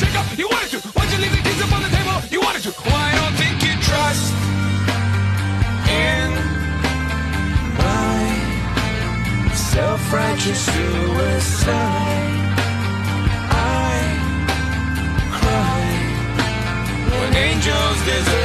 shake up. You wanted to. Why'd you leave the keys up on the table? You wanted to. Why don't think you trust in my self-righteous suicide? I cry when angels desert.